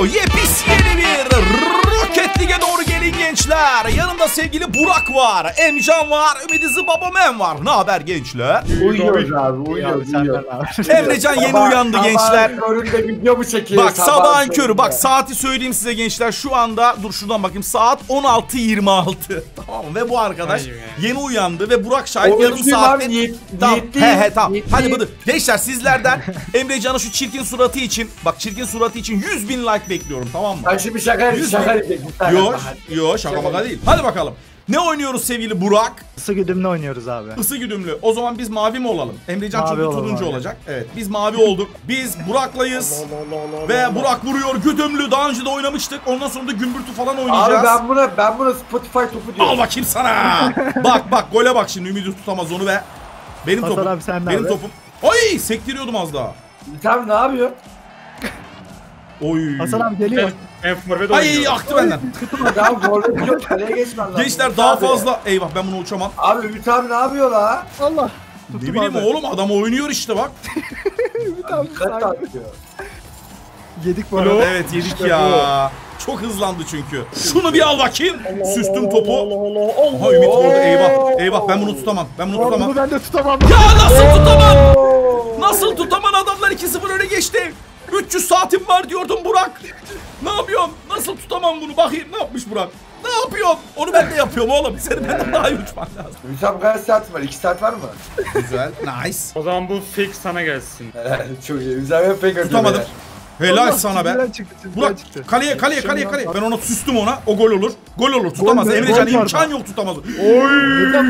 Yepis yeni gençler. Yanımda sevgili Burak var. Emcan var. Ümidi Zıbabamen var. Ne haber gençler? Uyuyoruz abi, uyuyoruz. Emrecan yeni uyandı gençler. köründe video mu çekiyor? Bak sabahın körü köründe? bak saati söyleyeyim size gençler şu anda dur şuradan bakayım saat 16.26 tamam ve bu arkadaş yeni uyandı ve Burak şahit yarım saatte niyet- tamam niyetliyim, he he tamam niyetliyim. hadi bıdı gençler sizlerden Emrecan'ın şu çirkin suratı için bak çirkin suratı için 100 bin like bekliyorum tamam mı? Ben şimdi şaka şaka bin- yapayım. Yo yo şaka değil hadi bakalım ne oynuyoruz sevgili Burak? Isı güdümlü oynuyoruz abi. Isı güdümlü. O zaman biz mavi mi olalım? Emrecan Mavi çünkü turuncu abi. olacak. Evet biz mavi olduk. Biz Burak'layız. Ve Burak vuruyor güdümlü. Daha önce de oynamıştık. Ondan sonra da gümbürtü falan Abi oynayacağız. ben buna ben buna Spotify topu diyorum. Al bakayım sana. bak bak gole bak şimdi. Ümidi tutamaz onu ve benim Hasan topum. abi sen benim abi. topum. Oy sektiriyordum az daha. Sen ne yapıyor? Oy. Hasan abi geliyor. Ben forvet Ay aktı benden. Ya gol yok kaleye geçmen lazım. Gençler Ümit daha abi. fazla. Eyvah ben bunu uçamam. Abi Ümit abi ne yapıyor la? Allah. Ne bileyim abi. oğlum adam oynuyor işte bak. Abi, Dikkat abi. atıyor. Yedik bu arada. Evet yedik ya. Çok hızlandı çünkü. Şunu bir al bakayım. Süstüm topu. Aha Ümit vurdu eyvah. Eyvah ben bunu tutamam. Ben bunu tutamam. Bunu ben de tutamam. Ya nasıl tutamam? Nasıl tutamam adamlar 2-0 öne geçti. 300 saatim var diyordum Burak. Ne yapıyorum? Nasıl tutamam bunu? Bakayım ne yapmış Burak? Ne yapıyorum? Onu ben de yapıyorum oğlum. Senin benden daha iyi uçman lazım. Abi kaç saat var? 2 saat var mı? Güzel. Nice. O zaman bu fake sana gelsin. Helal, Çok iyi. Hep pek ötüyor Tutamadım. Helal Allah, sana be. çıktı, Burak çıktı. kaleye kaleye kaleye kaleye. Ben ona süstüm ona. O gol olur. Gol olur. Tutamaz. Emrecan gol var imkan yok tutamaz. Hocam.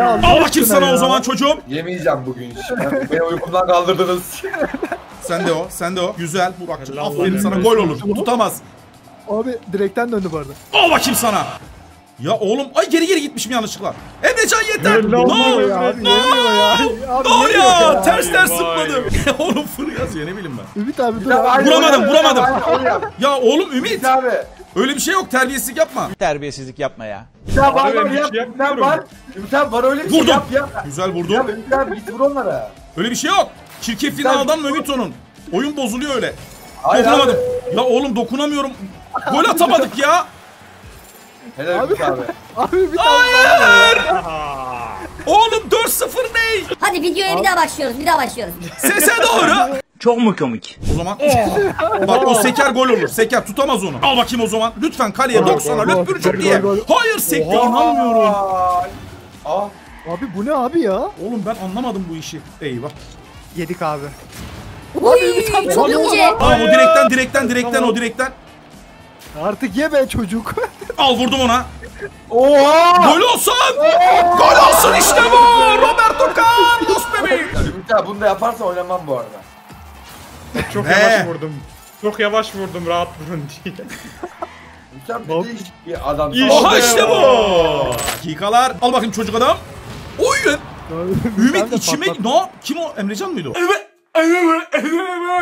Allah Al bakayım sana ya. o zaman çocuğum. Yemeyeceğim bugün. Beni uykumdan kaldırdınız. Sen de o. Sen de o. Güzel Burak'cığım. Helal Aferin olsun. sana gol olur. Tutamaz. Abi direkten döndü bu arada. Al bakayım sana. Ya oğlum ay geri geri gitmişim yanlışlıkla. Emrecan yeter. Ne olsun oluyor? ya yemiyor ya. Oluyor yemiyor ya? Ters ters zıpladım. oğlum fır yazıyor ne bileyim ben. Ümit abi dur Ya, abi. Vuramadım, vuramadım. Ya oğlum Ümit abi. öyle bir şey yok terbiyesizlik yapma. terbiyesizlik yapma ya. Abi var var yap. şey Ümit abi yapmıyorum. var. Ümit abi var öyle bir şey yap yap. Güzel Ya vurdum. Ümit abi git vur onlara. Öyle bir şey yok. Çirkefliğine Güzel. aldanma Ümit onun. Oyun bozuluyor öyle. Hayır Dokunamadım. abi. Ya oğlum dokunamıyorum. Gol atamadık ya. Helal abi. Abi abi. Hayır. Oğlum 4-0 ne? Hadi videoya bir daha başlıyoruz. Bir daha başlıyoruz. Sese doğru. Çok mu komik? O zaman bak o seker gol olur. Seker tutamaz onu. Al bakayım o zaman. Lütfen kaleye 90'a gol, löpürcük gol, diye. Hayır sekti inanmıyorum. Ay. Ah. Abi bu ne abi ya? Oğlum ben anlamadım bu işi. Eyvah. Yedik abi. Uy, çok ince. Tamam o direkten direkten direkten o direkten. Artık ye be çocuk. Al vurdum ona. Oha! Gol olsun. Gol olsun işte bu. Roberto Carlos bebeğim. Ümit abi bunu da yaparsan oynamam bu arada. Çok He. yavaş vurdum. Çok yavaş vurdum rahat vurun diye. Abi ne değişik bir adam. İşte işte bu. bu. Dakikalar. Al bakayım çocuk adam. Oy. Ümit içime... No. Kim o? Emrecan mıydı o? Evet.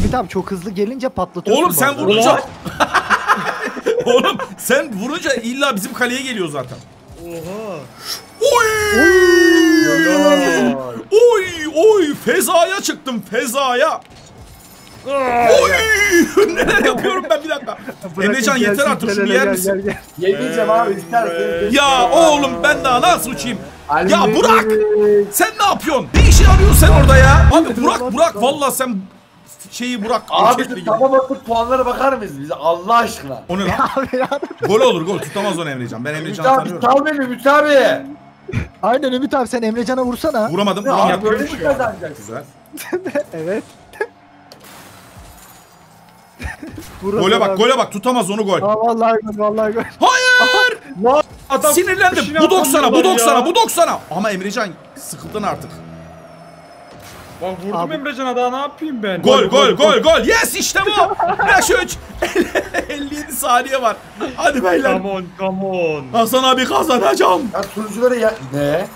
Ümit abi çok hızlı gelince patlatıyorsun. Oğlum sen vurunca... Oğlum sen vurunca illa bizim kaleye geliyor zaten. Oha. Oy! Oy oy fezaya çıktım fezaya. Oy! Neler yapıyorum ben bir dakika. Emrecan yeter artık şunu yer misin? gel, gel. Yemeyeceğim abi istersen. Ya oğlum ben daha nasıl uçayım? Ali Ya Burak! Sen ne yapıyorsun? Ne işe yarıyorsun sen orada ya? Abi Burak Burak vallahi sen şeyi Burak Abi şu taba bakıp puanlara bakar mıyız bize Allah aşkına? O ne lan? Abi ya. gol olur gol tutamaz onu Emrecan. Ben Ümit Emrecan'ı abi tanıyorum. sal beni Ümit abi. Aynen Ümit abi sen Emrecan'a vursana. Vuramadım Ya vuramadım. böyle mi kazanacaksın? Güzel. Evet. Gole bak abi. gole bak tutamaz onu gol. Aa, vallahi gol vallahi gol. Hayır! Adam Sinirlendim. Bu 90'a bu atamıyorlar 90'a ya. bu 90'a. Ama Emrecan sıkıldın artık. Bak vurdum Abi. Emrecan'a daha ne yapayım ben? Gol gol gol gol. Yes işte bu. Yaş 3. 57 saniye var. Hadi beyler. Come on come on. Hasan abi kazanacağım. Ya sunucuları ya... Ne?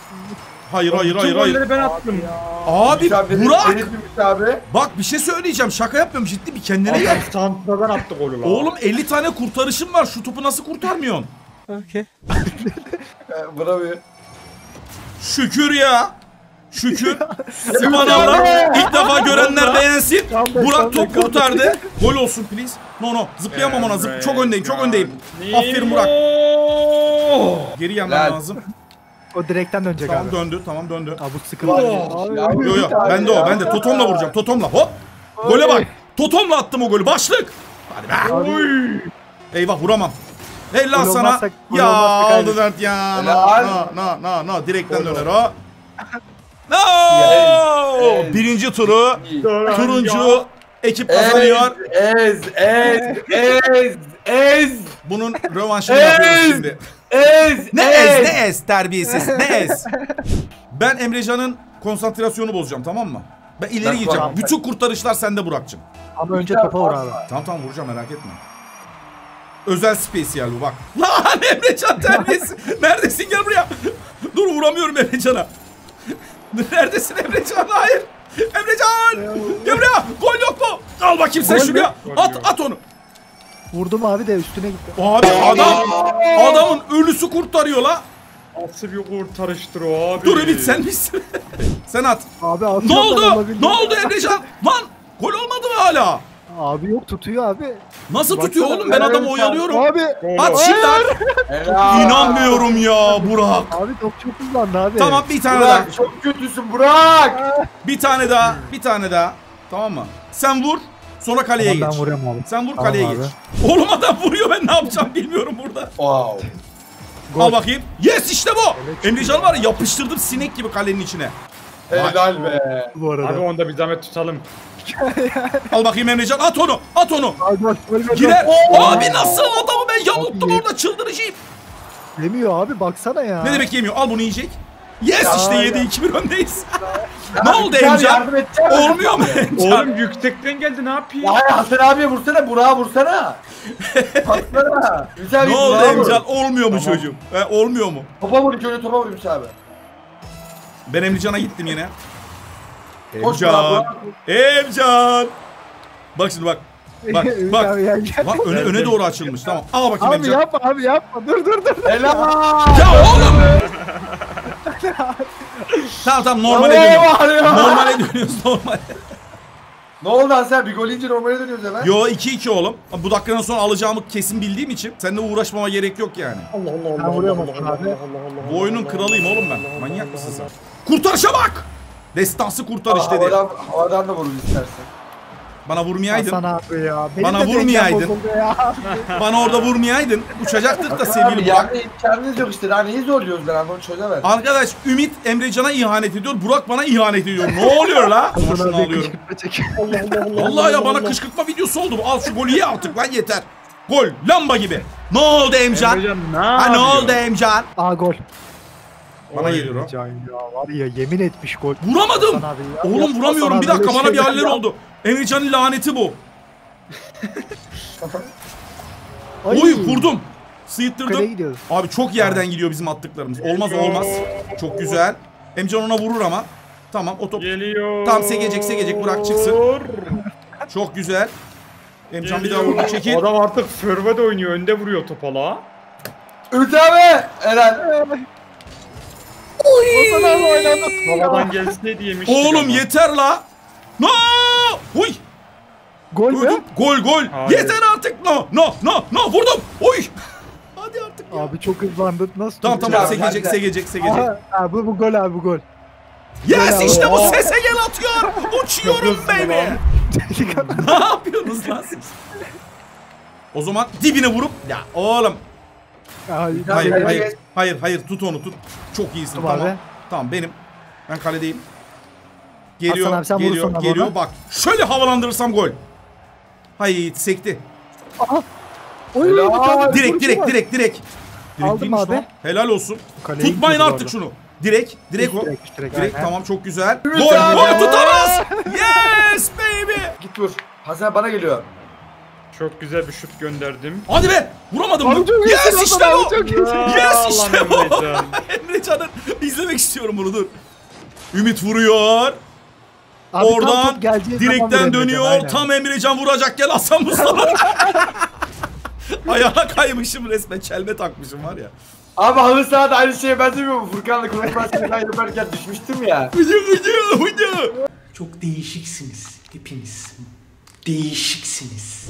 Hayır hayır hayır hayır. golleri ben attım. Abi Ümit abi Burak. Abi. Bak bir şey söyleyeceğim. Şaka yapmıyorum ciddi bir kendine gel. Santradan attı golü lan. Oğlum 50 tane kurtarışım var. Şu topu nasıl kurtarmıyorsun? Ee, Bravo. Şükür ya. Şükür. Subhanallah. İlk defa görenler beğensin. Burak top kurtardı. Gol olsun please. No no. Zıplayamam ona. Zıp çok öndeyim. Çok öndeyim. Aferin Burak. Geri gelmem Helal. lazım. O direkten dönecek Tamam abi. döndü. Tamam döndü. Abi bu sıkıntı. Abi. Yo yo. Abi Bende o. ya. Bende. Totomla vuracağım. Totomla. Hop. Gole bak. Totomla attım o golü. Başlık. Hadi be. Eyvah vuramam. Helal Gol sana. olmazsak- gol Ya aldı dert ya. No Helal. no no no. Direkten döner o. No! Yes. Birinci turu. Turuncu ekip kazanıyor. Ez, ez, ez, ez, Bunun rövanşını Ez. yapıyoruz şimdi. ez, Ne ez ne ez terbiyesiz ne ez. Ben Emrecan'ın konsantrasyonu bozacağım tamam mı? Ben ileri Ben gideceğim. Bütün kurtarışlar sende Burak'cığım. Ama önce topa vur abi. Tamam tamam vuracağım merak etme. Özel spesiyel bu bak. Lan Emrecan terbiyesiz. Neredesin gel buraya. Dur vuramıyorum Emrecan'a. Neredesin Emrecan? Hayır. Emrecan! Gel buraya. Gol yok mu? Al bakayım sen şuraya. At at onu. Vurdum abi de üstüne gitti. Abi adam adamın ölüsü kurtarıyor la. Nasıl bir kurtarıştır o abi. Dur Ümit sen misin? sen at. Abi Ne oldu? Ne oldu Emrecan? Lan gol olmadı mı hala? Abi yok tutuyor abi. Nasıl Baksana, tutuyor oğlum? Ben evet, adamı oyalıyorum. Abi. At şimdi at. İnanmıyorum ya Burak. Abi top çok hızlandı abi. Tamam bir tane daha. Burak çok kötüsün Burak. Bir tane daha. Bir tane daha. Tamam mı? Sen vur. Sonra kaleye Tamam, ben geç. vuruyorum abi. Sen vur Tamam kaleye abi. geç. Oğlum adam vuruyor ben ne yapacağım bilmiyorum burada. Wow. Al bakayım. Yes işte bu. Emrecan var ya yapıştırdım sinek gibi kalenin içine. Helal be. Bu arada. Abi onu da bir zahmet tutalım. Al bakayım Emrecan at onu. At onu. Girer. Abi nasıl adamı ben yamulttum orada çıldıracağım. Yemiyor abi baksana ya. Ne demek yemiyor? Al bunu yiyecek. Yes Ya, işte ya. 7 2 1 öndeyiz. ne oldu Emcan? Olmuyor mu Emcan? Oğlum yüksekten geldi ne yapayım? Ya Hasan abiye vursana, Burak'a vursana. Baksana. Güzel Ne oldu. Emcan? Olmuyor mu çocuğum? He, olmuyor mu? Topa vur, şöyle topa vur Hüsnü abi. Ben Emrecan'a gittim yine. Emcan. Emcan. Bak şimdi bak. Bak bak. abi. Bak öne, öne doğru açılmış. Tamam. Al bakayım Abi Emcan. yapma abi yapma. Dur dur dur. Helal. Ya oğlum. tamam tamam normale dönüyoruz. Normale dönüyoruz normale. Ne oldu Hasan? Bir gol yiyince normale dönüyoruz hemen. Yo 2-2 oğlum. Bu dakikadan sonra alacağımı kesin bildiğim için seninle uğraşmama gerek yok yani. Allah Allah Ben vuruyorum Hasan abi. Bu oyunun kralıyım oğlum ben. Manyak mısın sen? Kurtarışa bak! Destansı kurtarış Aa, dedi. Havadan, havadan da vurur istersen. Bana vurmayaydın. Hasan abi ya. Benim Bana de vurmayaydın. Ya. Bana orada vurmayaydın. Uçacaktık da sevgili Burak. yani imkanınız yok işte. Daha neyi zorluyoruz ben onu çözemedim. Arkadaş Ümit Emrecan'a ihanet ediyor. Burak bana ihanet ediyor. Ne oluyor la? Şunu alıyorum. kışkırtma çekiyor. Vallahi ya bana kışkırtma videosu oldu bu. Al şu golü ye artık lan yeter. Gol. Lamba gibi. Ne oldu Emcan? Emrecan ne Ha ne oldu Emcan? Aa gol. Bana geliyor o. Can ya var ya yemin etmiş gol. Vuramadım. Hasan abi ya. Oğlum vuramıyorum. Bir dakika bana bir haller ya. oldu. Emrecan'ın laneti bu. Ay. Oy vurdum. Sıyıttırdım. Abi çok yerden gidiyor bizim attıklarımız. Olmaz olmaz. Çok güzel. Emcan ona vurur ama. Tamam o top. Geliyor. Tamam, segecek, segecek, bırak çıksın. Çok güzel. Emcan bir daha vurdu çekil. Adam artık forvet oynuyor. Önde vuruyor topala. Ümit abi. Helal. Hasan abi oynadı. Havadan gelseydi yemiştik Oğlum yeter la. No! Huy! Gol mü? Gol gol. Hayır. Yeter artık. No no no no vurdum. Oy! Hadi artık ya. Abi çok hızlandı. Nasıl Tamam tamam güzel. segecek segecek. Aha, ha, bu, bu gol abi bu gol. Yes Güzel işte bu abi. sese gel atıyor. Uçuyorum baby. ne yapıyorsunuz lan siz? O zaman dibine vurup ya oğlum hayır Hayır, hayır hayır. hayır hayır tut onu tut. Çok iyisin Tamam tamam. abi. Tamam benim. Ben kaledeyim. Geliyor Hasan abi, sen geliyor vurursun geliyor bak. Şöyle havalandırırsam gol. Hayır sekti. Oy, Helal. tane Direkt direkt direkt direkt. Direkt Aldım abi. lan. Helal olsun. Kaleye Tutmayın artık orada. şunu. Direkt direkt o. Direkt, direkt, Direkt tamam çok güzel. Gol gol tutamaz. Yes baby. Git vur. Hasan bana geliyor. Çok güzel bir şut gönderdim. Hadi be. Vuramadım mı? Yes işte bu. Yes işte bu. Emrecan. Emrecan'ın izlemek istiyorum bunu dur. Ümit vuruyor. Abi Oradan top direkten dönüyor. Aynen. Tam Emrecan vuracak gel Hasan Mustafa. Ayağına kaymışım resmen. Çelme takmışım var ya. Abi halı sahada aynı şeye benzemiyor mu? Furkan'la konuşmasını ben yaparken düşmüştüm ya. Hıcı hıcı hıcı. Çok değişiksiniz hepiniz. Değişiksiniz.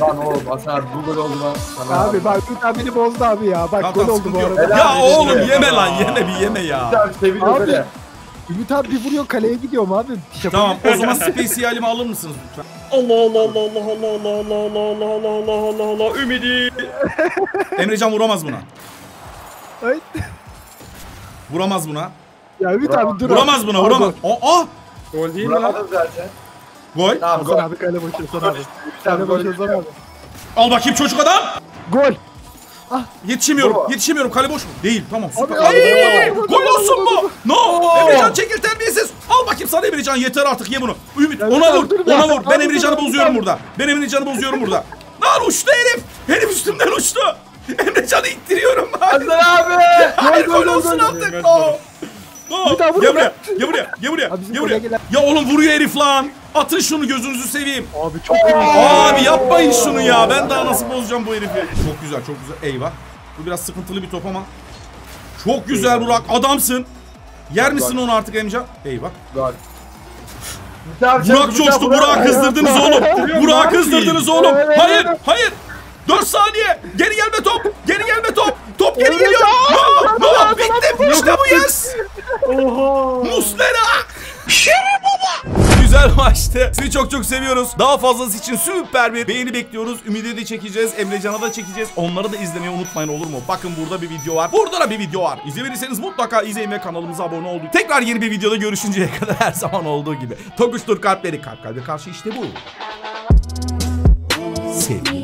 Lan oğlum abi bu gol oldu lan. Sana Abi bak Ümit abi beni bozdu abi ya. Bak gol oldu bu arada. Ya Helal oğlum yeme lan yeme bir yeme ya. Abi böyle. Ümit abi bir vuruyor kaleye gidiyorum abi. Tamam o zaman spesiyalimi alır mısınız lütfen? Allah Allah Allah Allah Allah Allah Allah Allah Allah Allah Allah Allah Ümidi. Emrecan vuramaz buna. Ay. Vuramaz buna. Ya Ümit abi dur. Vuramaz buna vuramaz. Aa, aa! Gol değil mi lan? Vuramadım zaten. Gol. Tamam gol. abi kale boş Hasan abi. Tamam Kale gol. boş Hasan abi. Al bakayım çocuk adam. Gol. Yetişemiyorum. Baba. Yetişemiyorum. Kale boş mu? Değil. Tamam süper. Abi, Ay, abi, abi, gol olsun mu? No! Emrecan çekil terbiyesiz. Al bakayım sana Emrecan yeter artık ye bunu. Ümit Evet, ona abi, vur. Ona vur. Ben Emrecan'ı bozuyorum burada. Ben Emrecan'ı bozuyorum burada. Lan uçtu herif. Herif üstümden uçtu. Emrecan'ı ittiriyorum. Hasan abi. Hayır Gol, gol gol, olsun artık. No. No. Gel buraya. Gel buraya. Gel buraya. Gel buraya. Ya oğlum vuruyor herif lan. Atın şunu gözünüzü seveyim. Abi çok iyi. Abi yapmayın şunu ya. Ben daha nasıl bozacağım bu herifi? Çok güzel, çok güzel. Eyvah. Bu biraz sıkıntılı bir top ama. Çok güzel Burak. Adamsın. Yer misin onu artık Emcan? Eyvah. Burak coştu. Burak'ı kızdırdınız oğlum. yapayım? kızdırdınız oğlum. Hayır, hayır. 4 saniye. Geri gelme top. Geri gelme top. Top geri geliyor. No, no. Bitti. İşte bu yes. Muslera. Güzel maçtı. Sizi çok çok seviyoruz. Daha fazlası için süper bir beğeni bekliyoruz. Ümidi de çekeceğiz. Emrecan'a da çekeceğiz. Onları da izlemeyi unutmayın olur mu? Bakın burada bir video var. Burada da bir video var. İzlemediyseniz mutlaka izleyin ve kanalımıza abone olun. Tekrar yeni bir videoda görüşünceye kadar her zaman olduğu gibi. Tokuştur kalpleri kalp kalbe karşı işte bu. Sevgi.